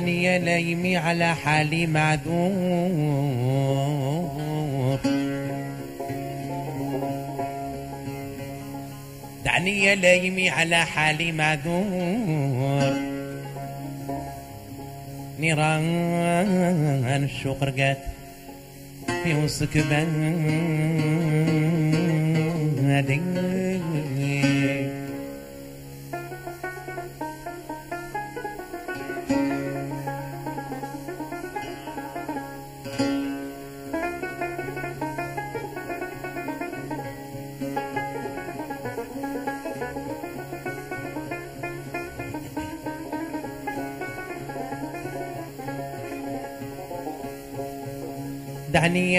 ودعني يا نايمي على حالي معذور دعني يا لايمي على حالي معذور نيران الشوق رقات في وسط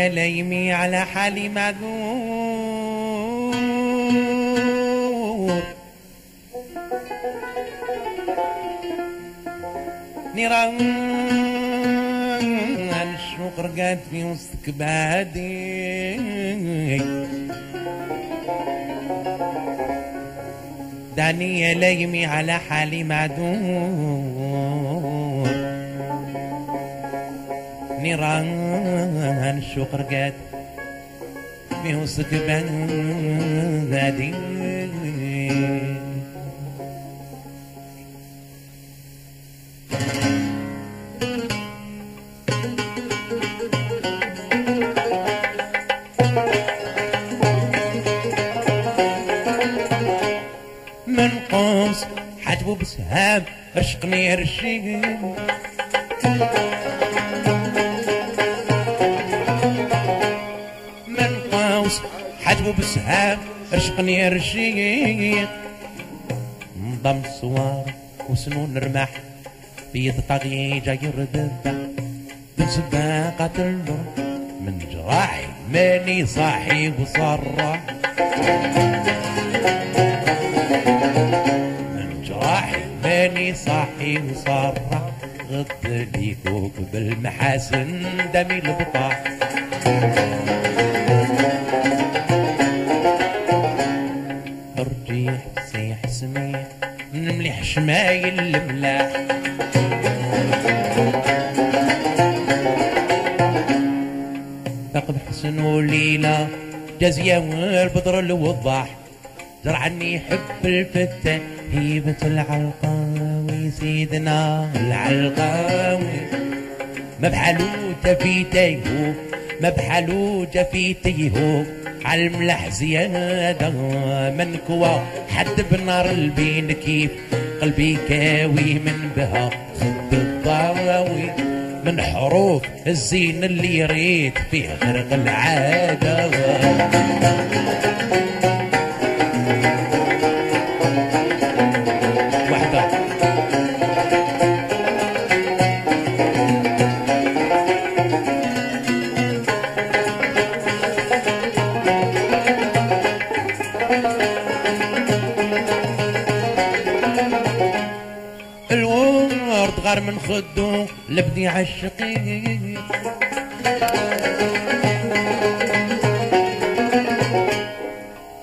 ليمي على حالي معذور نيران الشوق رقاد في وسط كبادي يا ليمي على حالي معذور نيران الشوق رقاد في وسط كبادي من قوس حجبه بسهام رشقني رشيق رشقني رشيق انضم الصوار وسنون رماح. بيض طاقيجة يردد بسباقة النور من جراحي ماني صاحي وصرح من جراحي ماني صاحي وصرح غط ليكوك بالمحاسن دمي البطاح. حسن وليلة جازية والبدر الوضاح. زرعني حب الفتة هيبة العلقاوي سيدنا العلقاوي. ما بحالو تفيتيه ما بحالو جفيتيه على الملح زيادة من كوا حد بنار البين كيف قلبي كاوي من بها. خد الضاوي. من حروف الزين اللي ريت فيه غرق العادة خدو لبني عالشقيق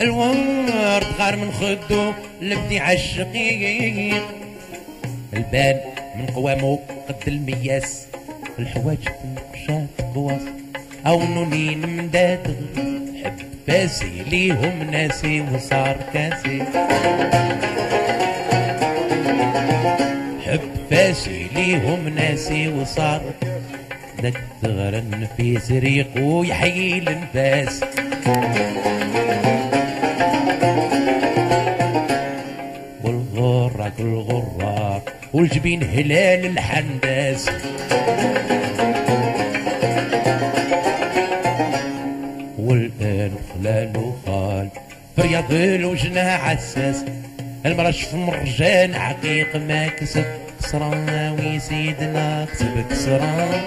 الورد غار من خدو لبني عالشقيق البان من قوامو قد المياس الحواجب شاف بواس. أو نونين مداد حب باسي ليهم ناسي وصار كاسي. فاسي ليهم ناسي وصار. دك تغرن في سريق ويحيي النفاس والغرة الغرة والجبين هلال الحنداس والآن خلال وخال فرياض الوجنة عساس المرش في مرجان عقيق ما كسب. كسران سيدنا كسب كسران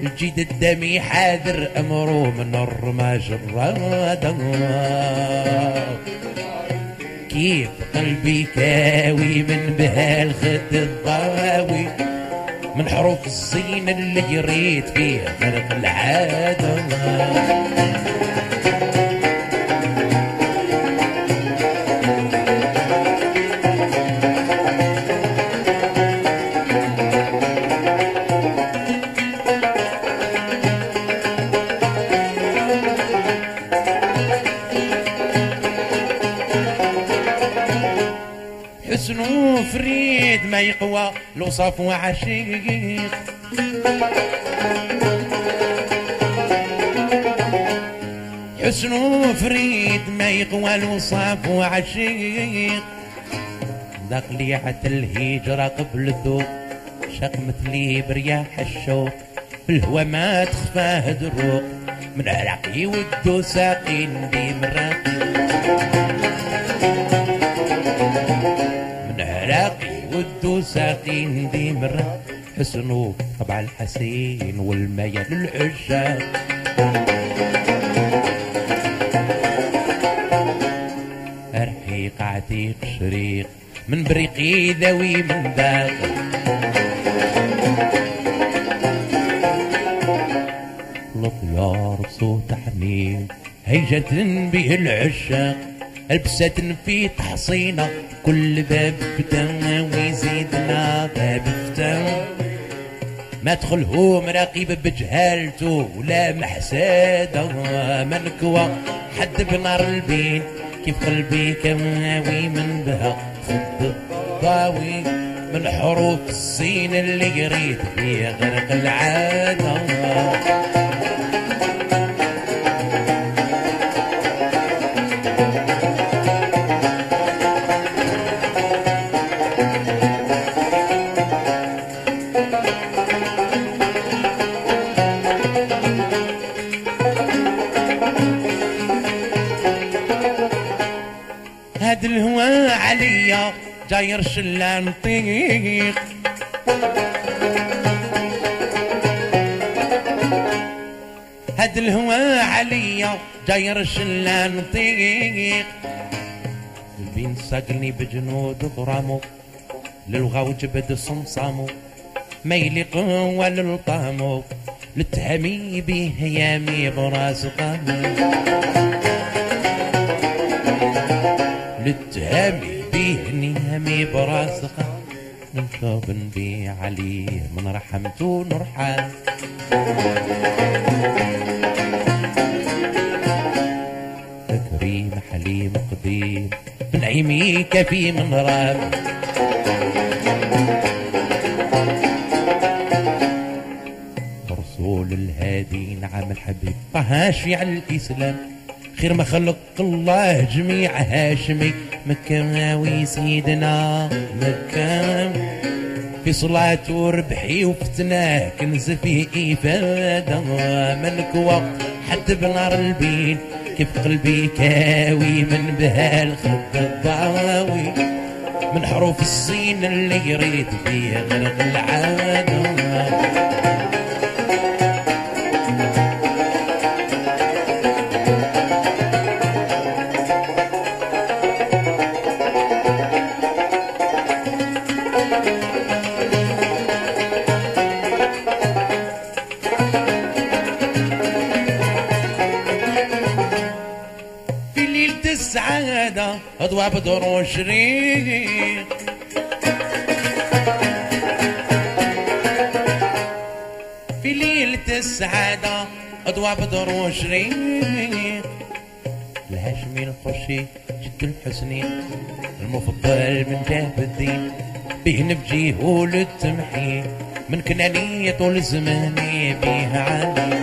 الجيد الدمي حاذر أمره من الرماج الرادة كيف قلبي كاوي من بهالخد الضاوي. من حروف الزين اللي جريت فيها فرق العادة. يقوى لو صفو عشيق حسن فريد ما يقوى لو صفو عشيق حتى الهجرة قبل الذوق شقمت لي برياح الشوق. في الهوى ما تخفاه دروق من عراقي ودو ساقين دي ودو ساقين دي مرة. حسنو طبع الحسين والميل العشاق رحيق عتيق شريق من بريقي ذوي من داخل الطيار بصوت حنين هيجة به العشاق. ألبسة في تحصينة كل باب ويزيدنا باب فتن ما تدخله مراقب بجهالته ولا محسادة. منكوى حد بنار البين كيف قلبي كواوي من بها. خد الضاوي من حروف السين اللي قريت فيها غرق العادة. جاير شلان طيق. هاد الهوى عليا جاير شلان طيق. البين ساقني بجنود غرامو للغاو جبد صمصامو ما يليق ولا الطامو لتهمي به يامي براس قامو. للتهامي بيهني همي براسقة. نمشى نبي عليه من رحمته نرحل تكريم حليم قديم بنعيمي كفي من راب. رسول الهادي نعم الحبيب طه شيع الإسلام. خير ما خلق الله جميع هاشمي. مكاوي سيدنا مكاوي في صلاة وربحي وفتناه كنز فيه إفادة منك وقت حد بنار البين كيف قلبي كاوي من بها الخد الضاوي. من حروف الصين اللي يريد فيه غرق العادة. أضواء بدر وشريق في ليلة السعادة أضواء بدر وشريق الهاشمي الخشي جد الحسني. المفضل من جاه الدين. به نبجيه وللتمحي من كنانية طول زماني بيه علي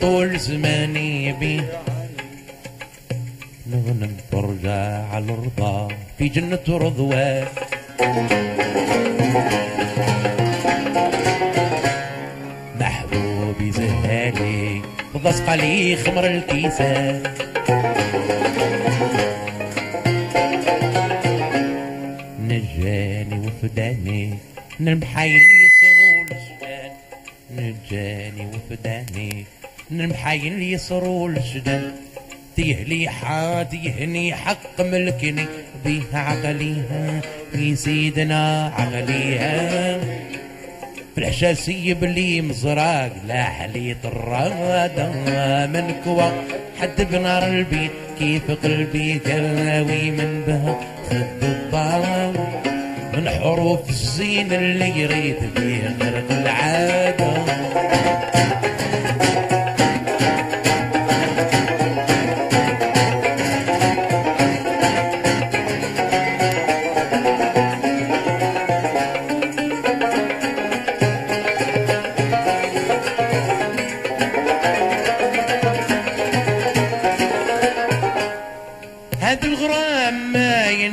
طول زماني ترجع على الرضا في جنة رضوان. محبوبي زهالي ضصق علي خمر الكيسان. نجاني وفداني نمحيني صرول الشبان نجاني وفداني نمحين يسرو الجدل تيهلي حاد يهني حق ملكني بيها عقليها في سيدنا عقليها. في الحشاسية بلي مزراق لا حليط الرادة من كوا حد بنار البيت كيف قلبي كاوي من بها خد الضال من حروف الزين اللي يريد فيه غرق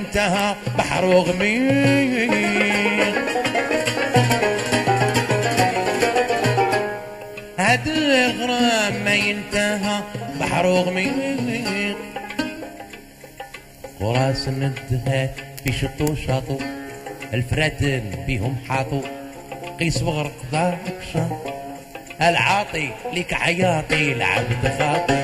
ما ينتهى بحر وغميق. هاد الغرام ما ينتهى بحر وغميق. وراس ندها في شطو شاطو الفراتن بيهم حاطو قيس وغرق شاطو العاطي لك عياطي العبد خاطي.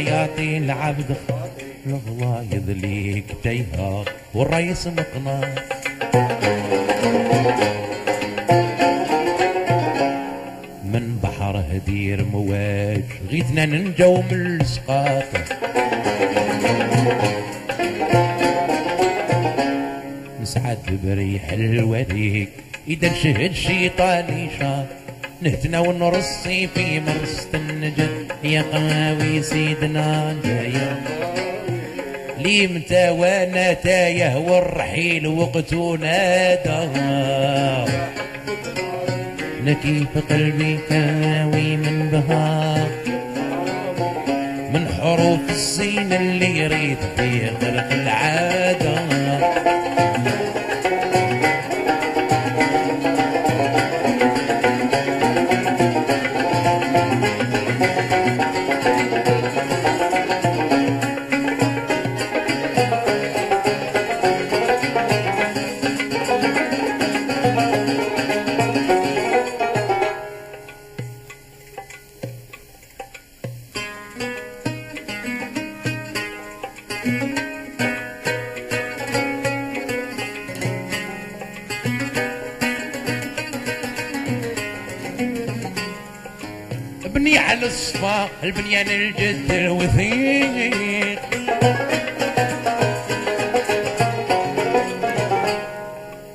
عياطي العبد. الله يذليك تيها والرئيس مقنع. من بحر هدير مواج غيثنا ننجو من السقاط. نسعد بريح الوريك إذا شهد شيطاني شاط نهتنا ونرصي في مرسة النجد يا قاوي سيدنا جايا لي متى وأنا تايه والرحيل وقتنا دهر نكيف قلبي كاوي من بهار. من حروف الزين اللي يريد في خلق العادة. البنيان الجد الوثيق.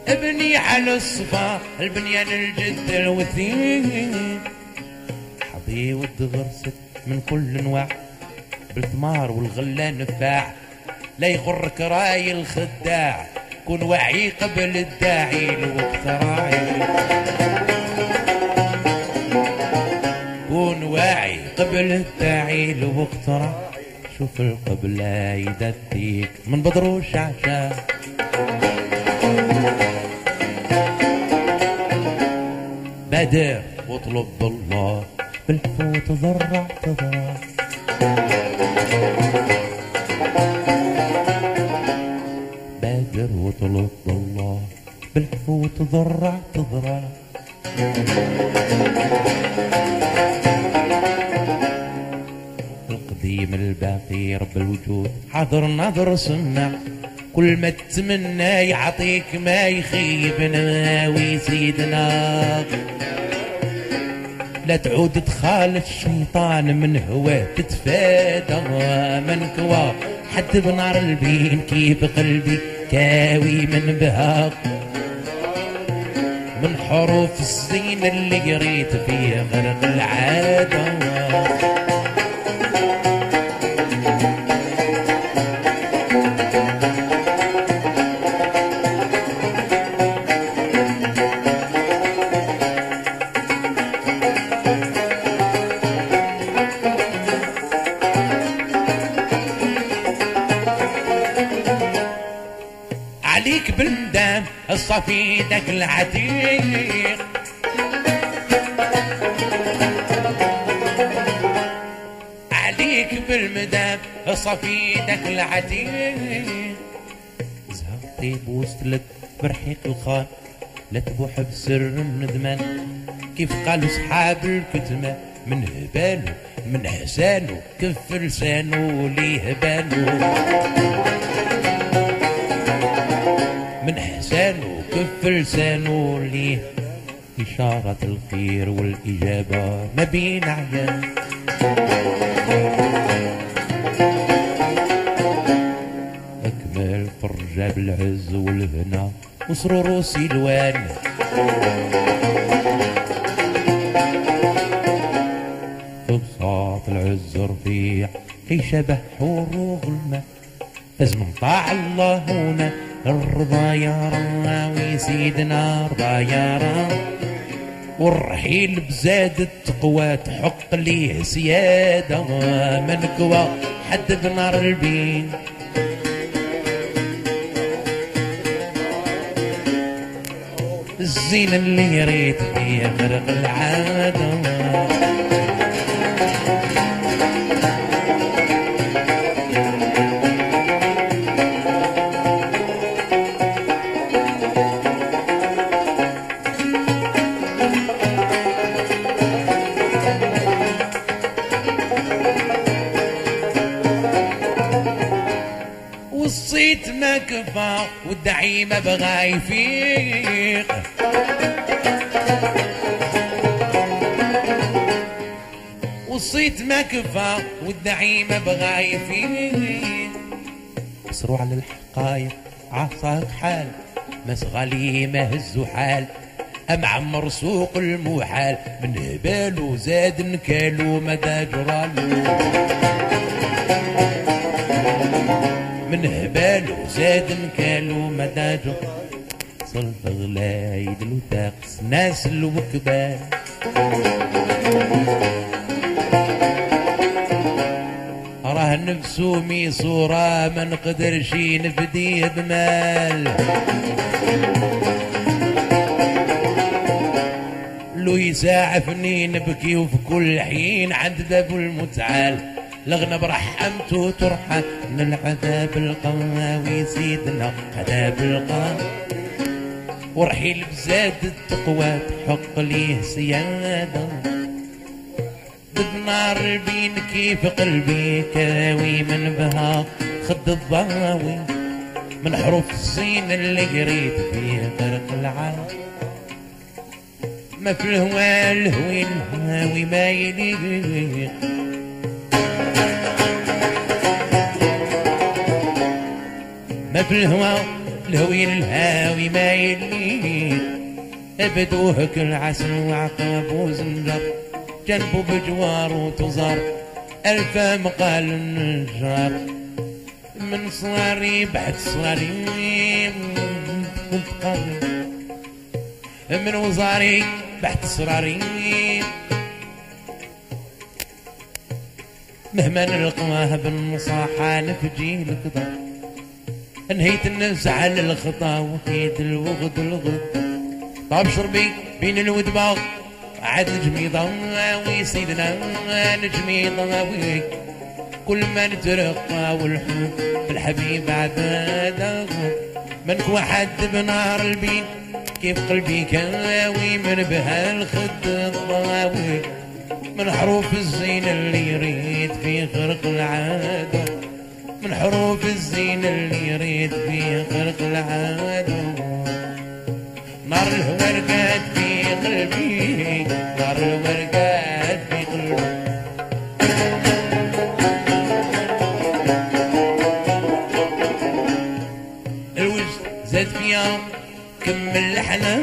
ابني على الصفا البنيان الجد الوثيق. حظي ود غرست من كل انواع بالثمار والغلة نفاع لا يغرك رأي الخداع كن واعي قبل الداعي الوقت راعي. قبل الوقت راعي شوف القبلة يدثيك من بدر وشعشع. بادر واطلب الله. بالحوت ضرع تضرع. حاضر ناظر سمع كل ما تتمنى يعطيك ما يخيب ناوي سيدنا. لا تعود تخالف الشيطان من هواه تتفادى من كوا حد بنار البين كيف قلبي كاوي من بها من حروف الزين اللي قريت فيه غرق العادة. الصفيدك العتيق. عليك بالمدام صفيدك العتيق. زهقتي بوصلت برحيق الخان لا تبوح بسر الندمان. كيف قالوا صحاب الكتمة من هبالو من حسانو كف لسانو ليه حسانه كف لسانه ليه إشارة الخير والإجابة ما بين عيان أكمل فرجة بالعز والهنا وسرور وسلوان بساط العز رفيع في شبه حروق الماء لازم نطاع الله هنا. الرضا يا راوي سيدنا رضا يا راوي والرحيل بزاد التقوى تحق ليه سيادة من قوى حد بنار البين. الزين اللي ريت فيه غرق العادة. كفى والدعي ما بغى يفيق. والصيت ما كفى والدعي ما بغى يفيق. اسروا على الحقايق عصاك حال مسغالي ما هزو حال أم عمر سوق المحال من هبالو زاد نكالو مدى جرالو نكالو مدى جرالو صلف غلايد الوتاقس ناس الوكبان راه نفسو ميسورة ما نقدرش نفديه بمال. لو يساعفني نبكي وفي كل حين عند باب المتعال. لغنى برحمته ترحم من العذاب القاوي سيدنا عذاب القاوي ورحيل بزاد التقوى تحق ليه سيادة. بنار بين كيف قلبي كاوي من بها خد الضاوي. من حروف الصين اللي قريت فيه غرق العالم. ما في الهوى الهوي الهاوي ما يليق. ما في الهوي للهاوي ما يلي أبدوه كل عسل وعقاب وزنجر جنبه بجوار وتزار ألف مقال النجار من صغاري بعد صغاري من وزاري بعد صراري مهما نلقاه بالنصاحة نفجي القدر نهيت النزعل الخطا وحيد الوغد الغد. طاب شربي بين الودباغ عاد نجمي ضاوي سيدنا نجمي ضاوي. كل ما نترقى والحب الحبيب عباده منك واحد بنار البين كيف قلبي كاوي من بها الخد الضاوي من حروف الزين اللي يريد في خرق العادة. من حروف الزين اللي يريد في خرق العادة نار الورقات في قلبي نار الورقات في قلبي. الوجد زاد فيها كمل لحنا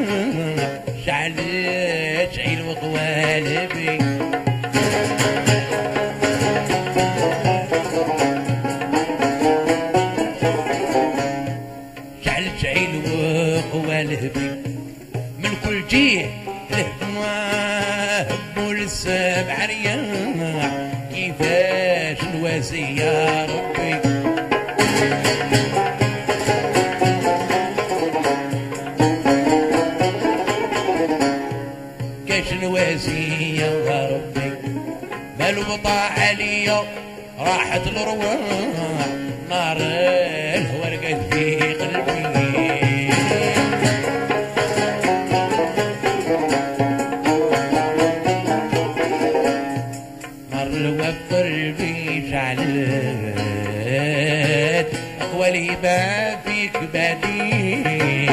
راحت الارواح نار الورقة في قلبي. نار الوف قلبي شعلت اقوالي ما فيك بديل.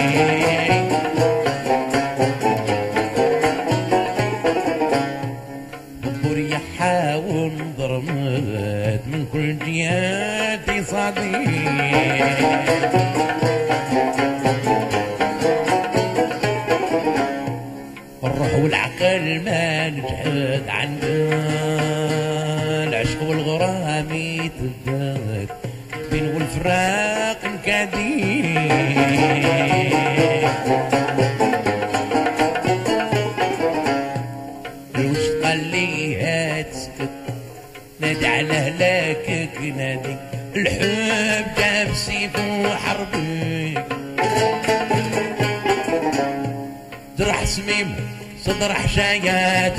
सदी صدر حشايات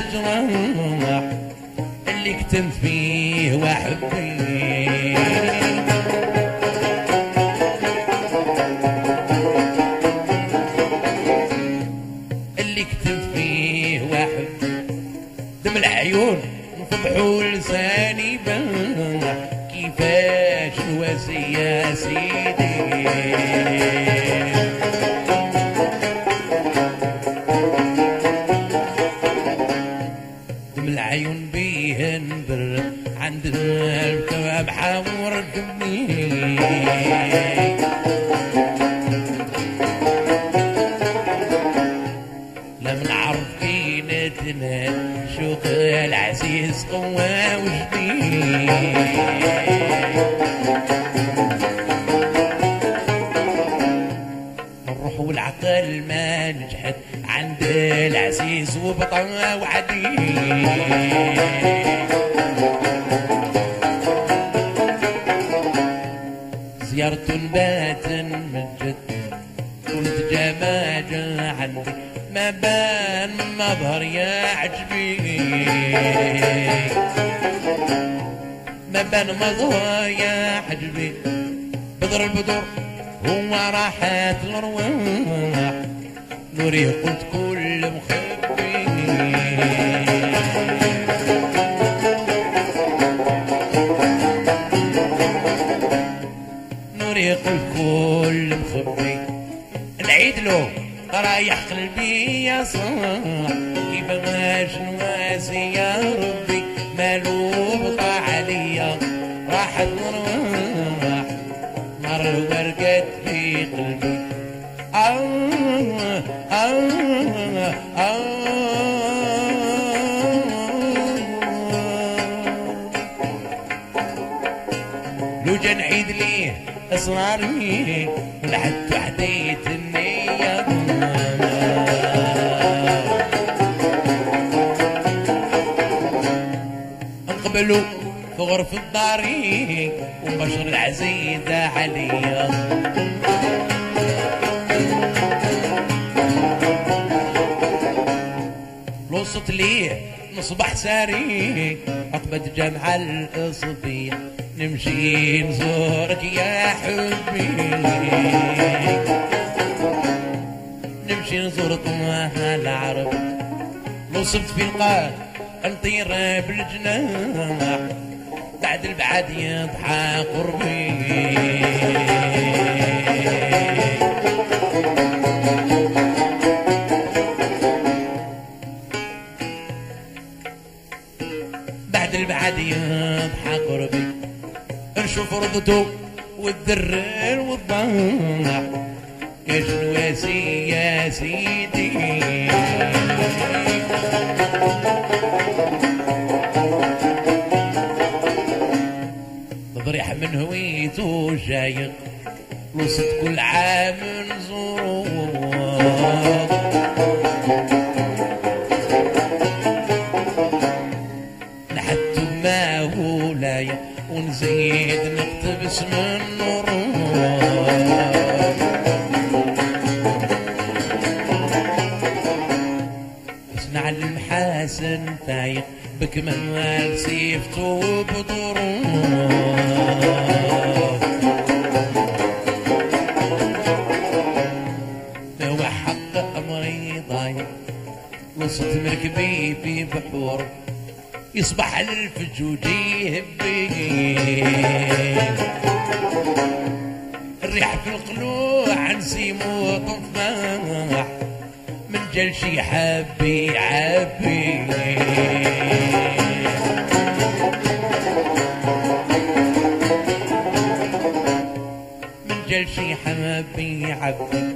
الروح والعقل ما نجحت عند العزيز وبطا وعدي زيارة بات مجد كنت جماجة عندي ما بان مظهر يا عجبي بان مظهر يا عجبي بدر البدر هو راحت الأرواح. نوري قلت في الداري وبشر العزيزة عليا وصلت ليه نصبح ساري عقبة جمع الإصبية نمشي نزورك يا حبي. نمشي نزور طمها العرب. وصلت في القاع نطير بالجناح. البعد يضحى قربي. بعد البعد يضحى قربي. نشوف رضته والذرر وسط مركبي في بحور يصبح الفجوج يهبي الريح في القلوع نسيمو طفاح من جل شي حبي عبي من جل شي حبي عبي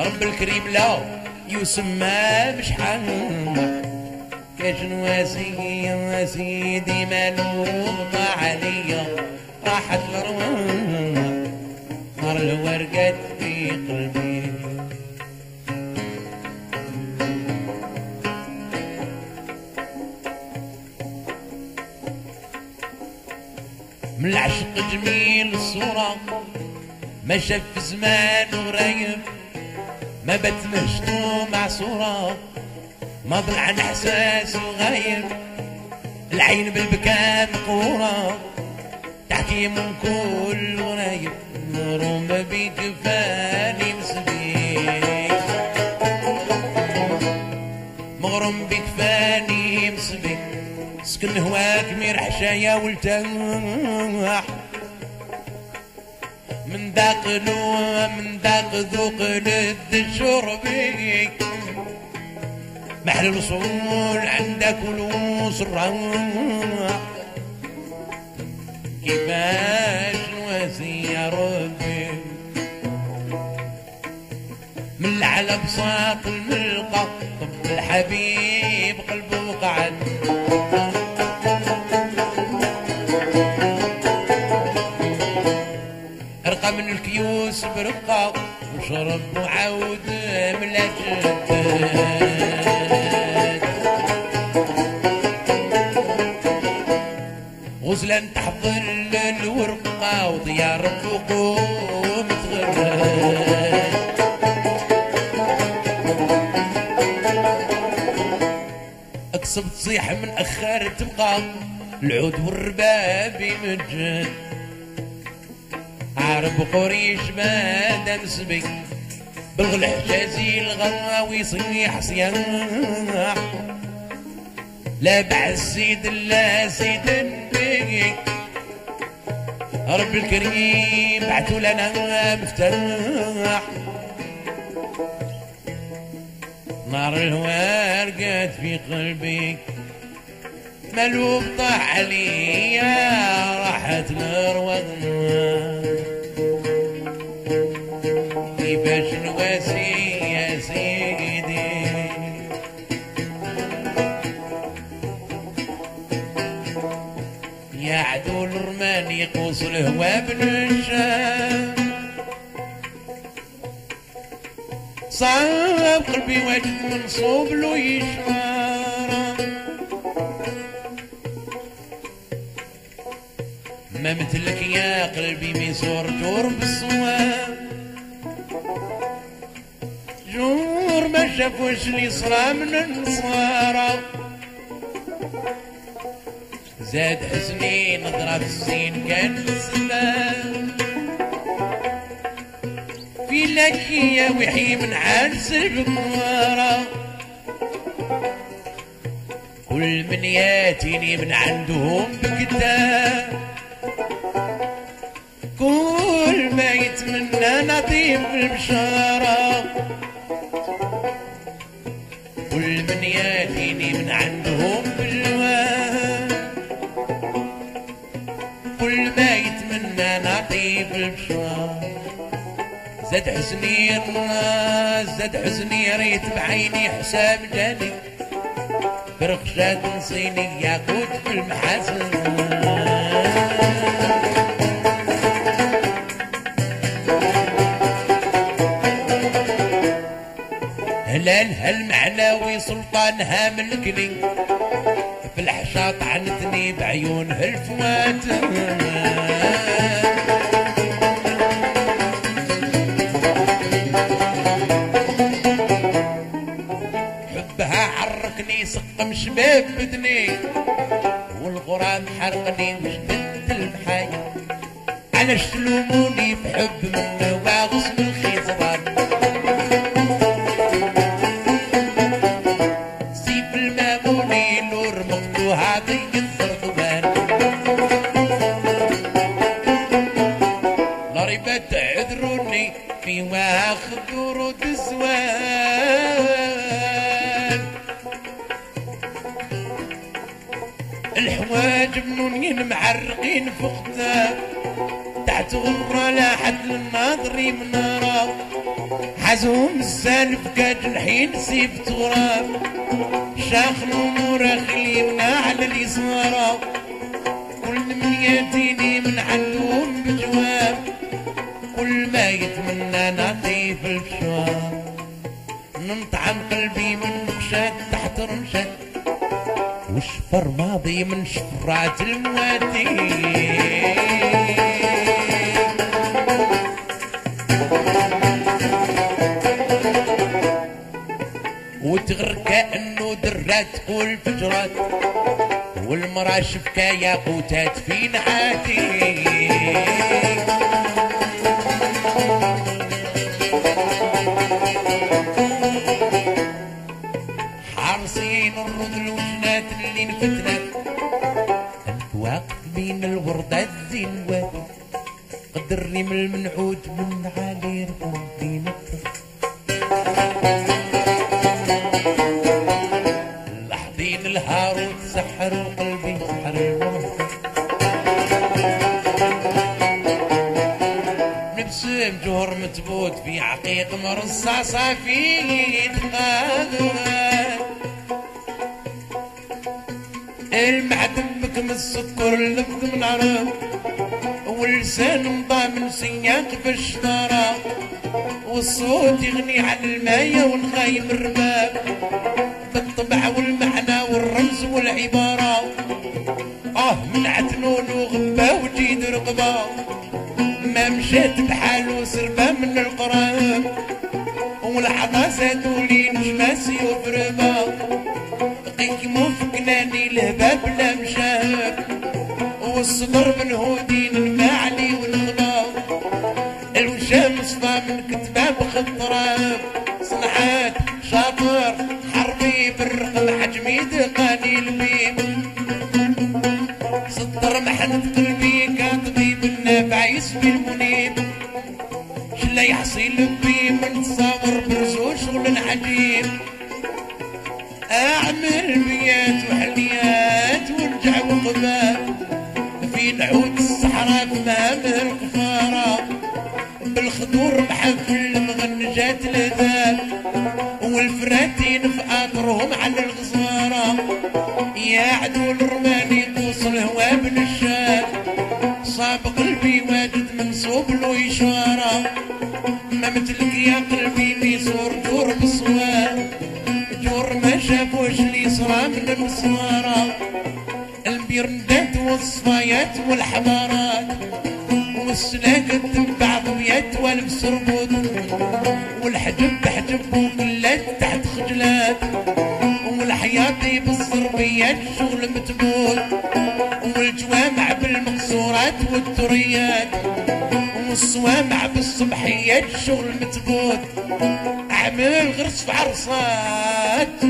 رب الكريم لا يسمى مش حمى يا سيدي ملومة عليا راحت الأرواح نار الورقة في قلبي من العشق جميل الصورة ما شاف زمان قريب ما بت مشتو مع صورة ما ضل عن احساس وغايب العين بالبكاء مقورة تحكي من كل غرايب مغروم بيك فاني مسبيك. مغروم بيك فاني مسبيك سكن هواك ميرح شايا والتاح من ذاق نوم من ذاق ذوق ند شربك محل الوصول عندك الروح كيفاش نواسي يا ربي؟ من على بساط برقة وشرب وعود الجداد غزلا تحضر الورقة وطيار بقوم تغرد اكسب تصيح من أخر تبقى العود والرباب يمجد عرب قريش ما مسبي بالغل حجازي الغراوي يصيح صياح. لا بعزيد لا زيد النبي رب الكريم بعثوا لنا مفتاح. نار الهوار قد في قلبي ملوب طاح عليا راحت يقوس الهوا بالنشام صاب قلبي واجد منصوب له يشمارا ما مثلك يا قلبي ميسور جور بالصواب جور ما شافوش اللي صرا من النصارى زاد حزني في الزين كان السلام. في لكية وحي من عرس البكارة كل من ياتيني من عندهم بكتاب. كل ما يتمنى نطيب البشارة نطيب البشارة زاد حزني زاد حزني ريت بعيني حساب جاني. فرخشات نصيني ياقوت في المحاسن. هلال هالمعناوي سلطانها ملكني في الحشا طعنتني بعيون هالفوات حبها عركني سقم شباب بدني. والغرام حرقني وشدت المحايا علاش تلوموني في حب منه واغص من الخيزران تحت غرة لاحت للناظري منارة حزوم السالف كاج الحين سيف تغراب شاخ الأمور خلينا على اليسارة كل من يأتيني من عندهم بجواب كل ما يتمنى نعطيه في البشوار ننطعم قلبي من نقشات تحت رمشات وشفر ماضي من شفرات المواتي والمرا شفكا ياقوتات في نعاتي حارسين الرذل وجنات اللي انفتنت الفواق بين الوردات زينوات قدرني من المنعود من علي رفوف في متبوت في عقيق مرصاصة في دقاق المعدن بكم السكر اللفظ من عرب واللسان مضامن سياق في الشطارة والصوت يغني عن الماية والخايم الرباب بالطبع والمعنى بالخضور محفل مغنجات الهداب والفراتين في أطرهم على الغزارة يا عدو الرماني توصل هوا بن الشاب صاب قلبي واجد منصوب له إشارة. ما مثلك يا قلبي بيصور جور بصوار جور ما شافوش لي صرا من المسمارة. البيرندات والصفايات والحضارات والسلاك تبع ضويات والف سربوط والحجب بحجب وكلات تحت خجلات والحياطي بالصربيات شغل متبوط والجوامع بالمقصورات والثريات والصوامع بالصبحيات شغل متبوط اعمل غرس في عرصات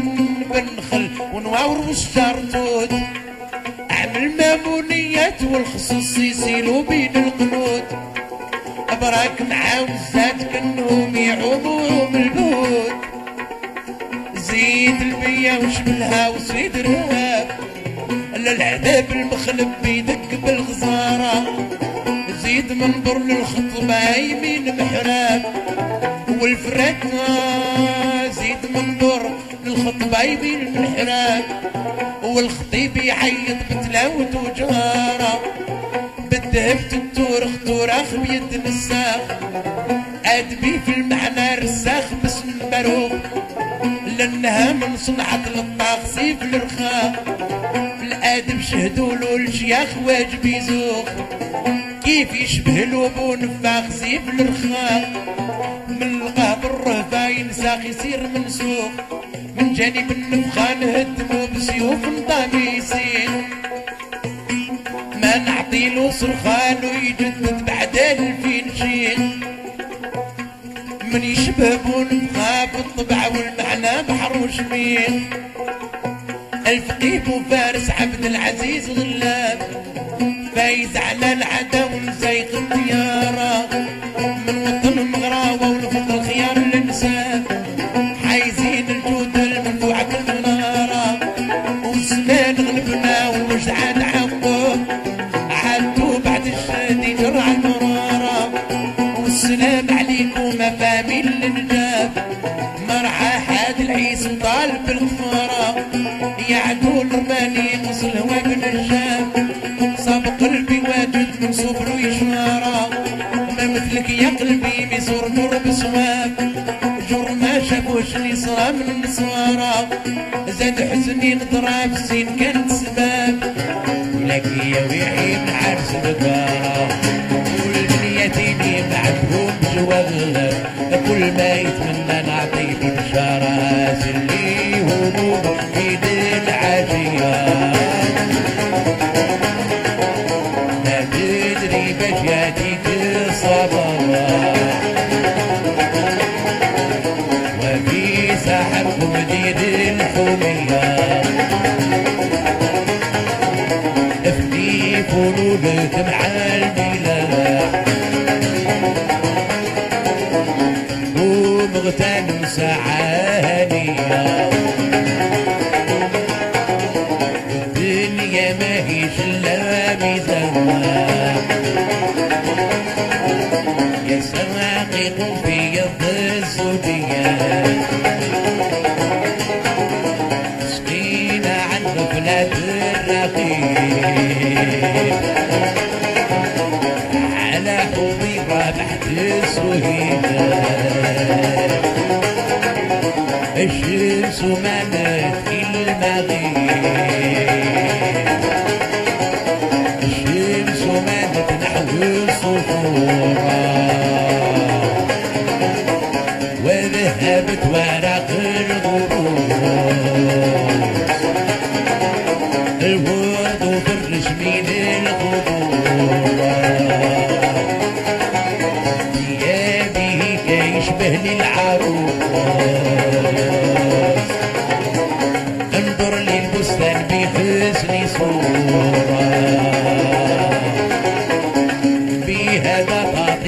بنخل ونواور والشرطوت اعمل مامونيات والخصوص يسيلوا بين القنوت. ابراك مع وزات كنهم يعوموا البوت زيد البيا وشملها وزيد الرهاب. للعذاب المخلب بيدك بالغزارة. زيد منظر للخطبة يمين محراب. والفرات زيد منظر للخطبة يمين المحراب والخطيب يعيط بتلاوة وجهارة. بالذهب تتورخ تورخ بيد نساخ أدبي في المعنى رساخ باسم باروخ لأنها من صنعة الطاخ سيف الرخاء الأدب شهدوا له الشياخ واجب يزوخ كيف يشبه له نفاخ سيف الرخاء من الغاب الرهبة ينساخ يصير منسوخ من جانب النفخان هدموا بسيوف نطاميسين ما له صرخان ويجدد بعد الفين شين من يشبه بونفخا بالطبع والمعنى بحر وشمين الفقيه وفارس عبد العزيز غلاب فايز على العدا ونزيق الديارة من وطن مغراوة والفقر يعدو الرماني قصل هو بن الشام صاب قلبي واجد من صبر ويشارة ما مثلك يا قلبي بيصور نور بصواب. جر ما شافوش صرا من النصارى زاد حزني نضرب سين كانت سباب. لك يا ويعي من عرس Yeah.